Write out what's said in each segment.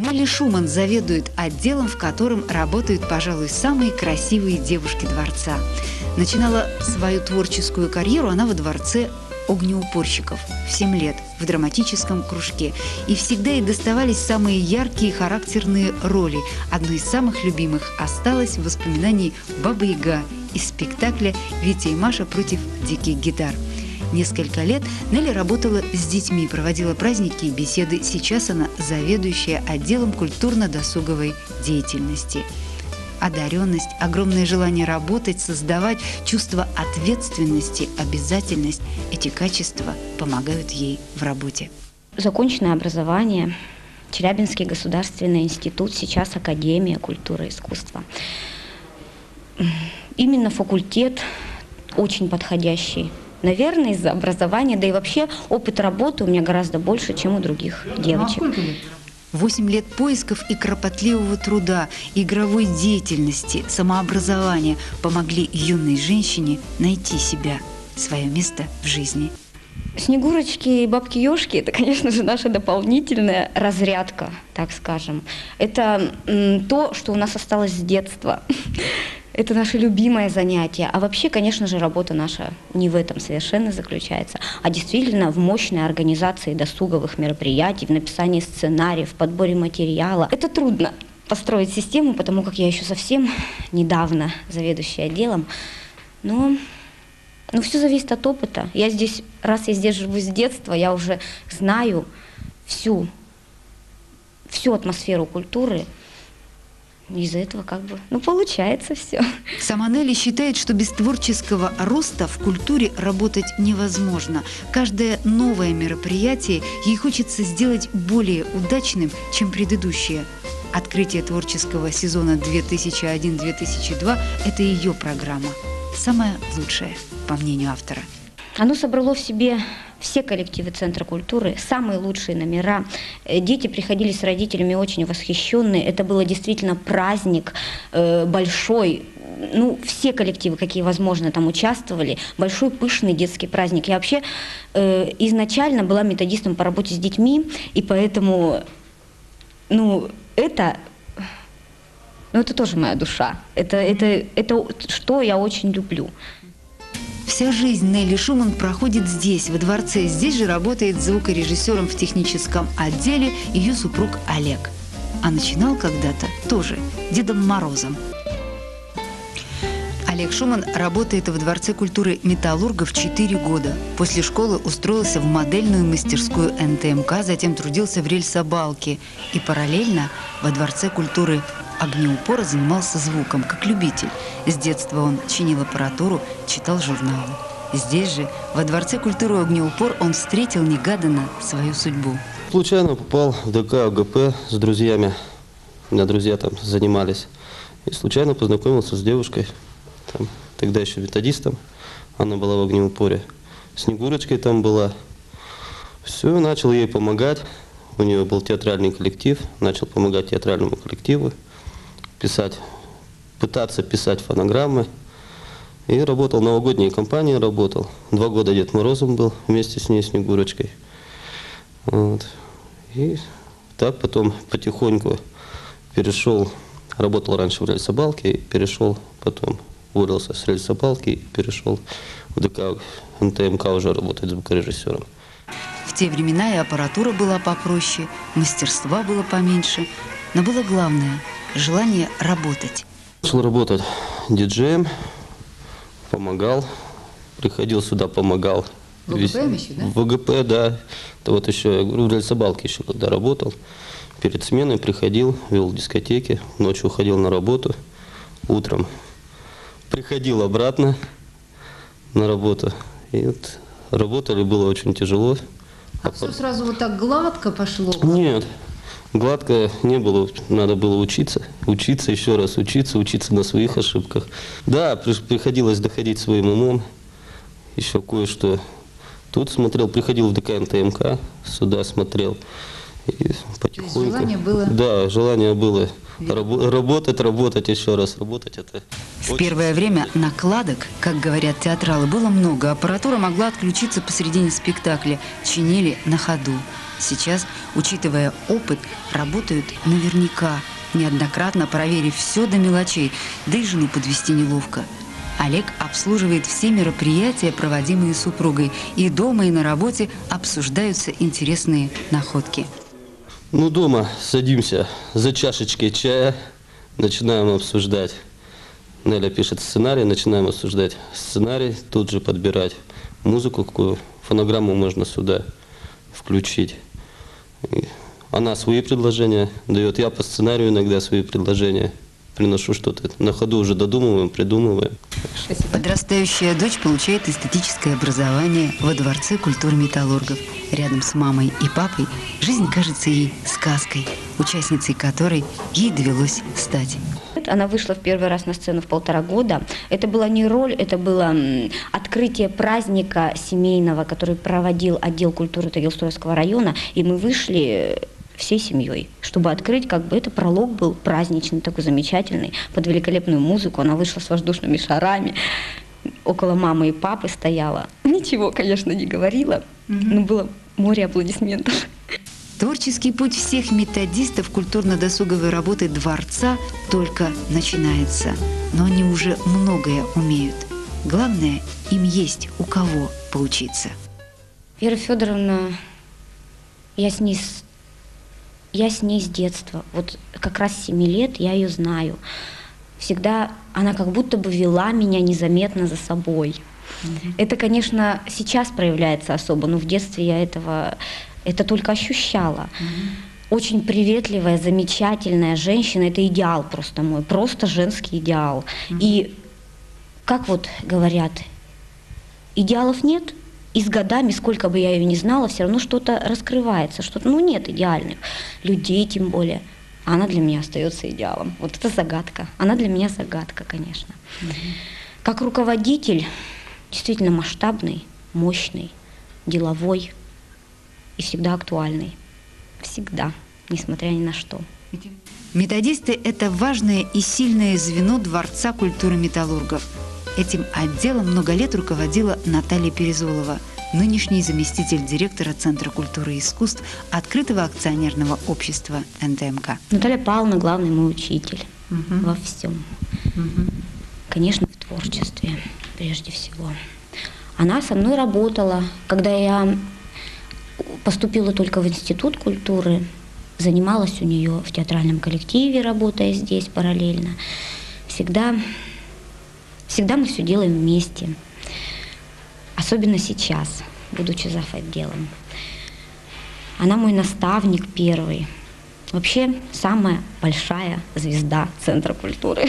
Нелли Шуман заведует отделом, в котором работают, пожалуй, самые красивые девушки дворца. Начинала свою творческую карьеру она во дворце огнеупорщиков в 7 лет в драматическом кружке. И всегда ей доставались самые яркие и характерные роли. Одной из самых любимых осталась в воспоминании «Баба Яга» из спектакля «Витя и Маша против диких гитар». Несколько лет Нелли работала с детьми, проводила праздники и беседы. Сейчас она заведующая отделом культурно-досуговой деятельности одаренность, огромное желание работать, создавать, чувство ответственности, обязательность – эти качества помогают ей в работе. Законченное образование, Челябинский государственный институт, сейчас Академия культуры и искусства. Именно факультет очень подходящий. Наверное, из-за образования, да и вообще опыт работы у меня гораздо больше, чем у других девочек. Ну, а Восемь лет поисков и кропотливого труда, игровой деятельности, самообразования помогли юной женщине найти себя, свое место в жизни. Снегурочки и бабки-ешки – это, конечно же, наша дополнительная разрядка, так скажем. Это то, что у нас осталось с детства. Это наше любимое занятие. А вообще, конечно же, работа наша не в этом совершенно заключается, а действительно в мощной организации досуговых мероприятий, в написании сценариев, в подборе материала. Это трудно построить систему, потому как я еще совсем недавно заведующая отделом. Но ну, все зависит от опыта. Я здесь, раз я здесь живу с детства, я уже знаю всю, всю атмосферу культуры, из-за этого как бы, ну, получается все. Сама считает, что без творческого роста в культуре работать невозможно. Каждое новое мероприятие ей хочется сделать более удачным, чем предыдущее. Открытие творческого сезона 2001-2002 – это ее программа. Самая лучшая, по мнению автора. Оно собрало в себе все коллективы Центра культуры, самые лучшие номера. Э, дети приходили с родителями очень восхищенные. Это было действительно праздник э, большой. Ну, все коллективы, какие возможно, там участвовали. Большой пышный детский праздник. Я вообще э, изначально была методистом по работе с детьми, и поэтому, ну, это ну, это тоже моя душа. Это, это, это что я очень люблю. Вся жизнь Нелли Шуман проходит здесь, во дворце. Здесь же работает звукорежиссером в техническом отделе ее супруг Олег. А начинал когда-то тоже Дедом Морозом. Олег Шуман работает в Дворце культуры металлургов 4 года. После школы устроился в модельную мастерскую НТМК, затем трудился в рельсобалке и параллельно во Дворце культуры огнеупора занимался звуком, как любитель. С детства он чинил аппаратуру, читал журналы. Здесь же, во Дворце культуры «Огнеупор», он встретил негаданно свою судьбу. Случайно попал в ДК ОГП с друзьями. У меня друзья там занимались. И случайно познакомился с девушкой, там, тогда еще методистом. Она была в огнеупоре. Снегурочкой там была. Все, начал ей помогать. У нее был театральный коллектив. Начал помогать театральному коллективу писать, пытаться писать фонограммы. И работал, новогодние компании работал. Два года Дед Морозом был вместе с ней, Снегурочкой. Вот. И так потом потихоньку перешел, работал раньше в рельсобалке, перешел потом, уволился с рельсобалки перешел в ДК НТМК уже работать звукорежиссером. В те времена и аппаратура была попроще, мастерства было поменьше, но было главное – желание работать. Начал работать диджеем, помогал, приходил сюда, помогал. В ВГП еще, да? В ВГП, да. Это вот еще, в рельсобалке еще когда работал. Перед сменой приходил, вел дискотеки, ночью уходил на работу, утром приходил обратно на работу. И вот работали, было очень тяжело. А, а все сразу вот так гладко пошло? Нет, Гладко не было, надо было учиться, учиться еще раз, учиться, учиться на своих ошибках. Да, приходилось доходить своим умом, еще кое-что. Тут смотрел, приходил в ДК НТМК, сюда смотрел. И потихоньку. желание было- Да, желание было Работать, работать, еще раз работать. Это В первое время накладок, как говорят театралы, было много. Аппаратура могла отключиться посередине спектакля. Чинили на ходу. Сейчас, учитывая опыт, работают наверняка, неоднократно проверив все до мелочей. Да и жену подвести неловко. Олег обслуживает все мероприятия, проводимые супругой. И дома, и на работе обсуждаются интересные находки. Ну, дома садимся за чашечкой чая, начинаем обсуждать. Неля пишет сценарий, начинаем обсуждать сценарий, тут же подбирать музыку, какую фонограмму можно сюда включить. И она свои предложения дает, я по сценарию иногда свои предложения приношу что-то. На ходу уже додумываем, придумываем. Подрастающая дочь получает эстетическое образование во Дворце культуры металлургов. Рядом с мамой и папой жизнь кажется ей сказкой, участницей которой ей довелось стать. Она вышла в первый раз на сцену в полтора года. Это была не роль, это было открытие праздника семейного, который проводил отдел культуры Тагилстойского района. И мы вышли э, всей семьей, чтобы открыть, как бы это пролог был праздничный, такой замечательный, под великолепную музыку. Она вышла с воздушными шарами, около мамы и папы стояла. Ничего, конечно, не говорила, но было море аплодисментов. Творческий путь всех методистов культурно-досуговой работы Дворца только начинается. Но они уже многое умеют. Главное, им есть у кого поучиться. Вера Федоровна, я с ней я с ней с детства. Вот как раз с 7 лет я ее знаю. Всегда она как будто бы вела меня незаметно за собой. Это, конечно, сейчас проявляется особо, но в детстве я этого это только ощущала. Очень приветливая, замечательная женщина, это идеал просто мой, просто женский идеал. И как вот говорят, идеалов нет, и с годами, сколько бы я ее не знала, все равно что-то раскрывается, что-то, ну нет идеальных людей тем более. А она для меня остается идеалом. Вот это загадка. Она для меня загадка, конечно. Как руководитель, действительно масштабный, мощный, деловой и всегда актуальный. Всегда, несмотря ни на что. Методисты – это важное и сильное звено Дворца культуры металлургов. Этим отделом много лет руководила Наталья Перезолова, нынешний заместитель директора Центра культуры и искусств открытого акционерного общества НТМК. Наталья Павловна главный мой учитель во всем. Конечно, в творчестве прежде всего. Она со мной работала, когда я поступила только в Институт культуры, занималась у нее в театральном коллективе, работая здесь параллельно. Всегда, всегда мы все делаем вместе. Особенно сейчас, будучи зав. отделом. Она мой наставник первый. Вообще самая большая звезда Центра культуры.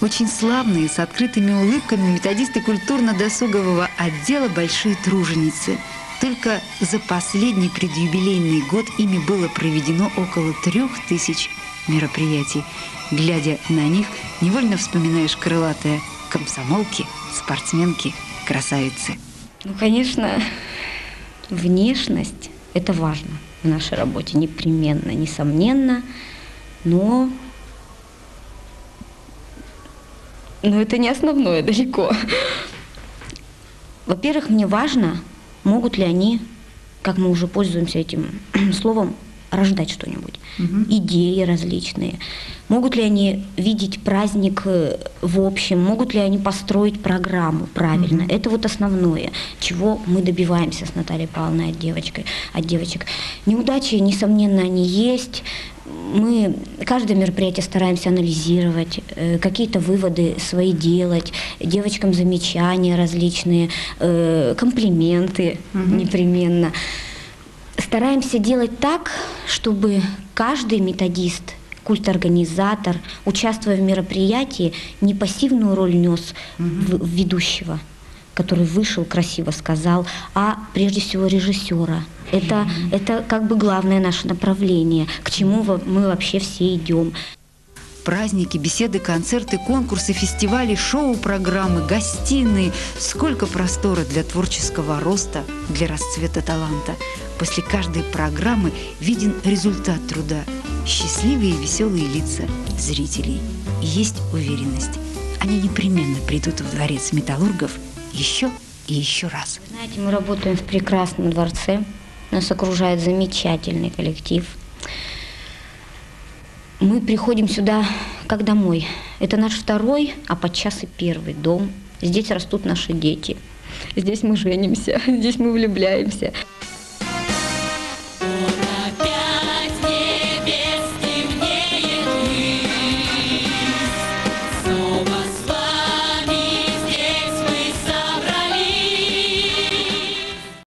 Очень славные, с открытыми улыбками методисты культурно-досугового отдела «Большие труженицы». Только за последний предюбилейный год ими было проведено около трех тысяч мероприятий. Глядя на них, невольно вспоминаешь крылатые комсомолки, спортсменки, красавицы. Ну, конечно, внешность – это важно в нашей работе, непременно, несомненно, но, но это не основное далеко. Во-первых, мне важно, могут ли они, как мы уже пользуемся этим словом, рождать что-нибудь, идеи различные. Могут ли они видеть праздник э, в общем, могут ли они построить программу правильно. Это вот основное, чего мы добиваемся с Натальей Павловной от, девочкой, от девочек. Неудачи, несомненно, они есть. Мы каждое мероприятие стараемся анализировать, э, какие-то выводы свои делать, девочкам замечания различные, э, комплименты непременно. Стараемся делать так, чтобы каждый методист, культорганизатор, участвуя в мероприятии, не пассивную роль нес в- в ведущего, который вышел, красиво сказал, а прежде всего режиссера. Это, это как бы главное наше направление, к чему мы вообще все идем. Праздники, беседы, концерты, конкурсы, фестивали, шоу-программы, гостиные. Сколько простора для творческого роста, для расцвета таланта. После каждой программы виден результат труда. Счастливые и веселые лица зрителей. И есть уверенность. Они непременно придут в дворец металлургов еще и еще раз. Знаете, мы работаем в прекрасном дворце. Нас окружает замечательный коллектив. Мы приходим сюда как домой. Это наш второй, а подчас и первый дом. Здесь растут наши дети. Здесь мы женимся, здесь мы влюбляемся.